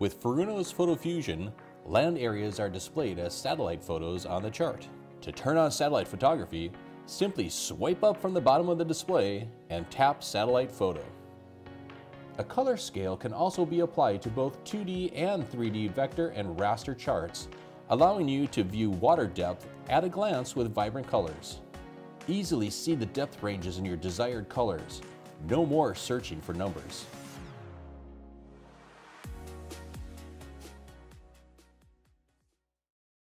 With Furuno's Photo Fusion, land areas are displayed as satellite photos on the chart. To turn on satellite photography, simply swipe up from the bottom of the display and tap Satellite Photo. A color scale can also be applied to both 2D and 3D vector and raster charts, allowing you to view water depth at a glance with vibrant colors. Easily see the depth ranges in your desired colors. No more searching for numbers.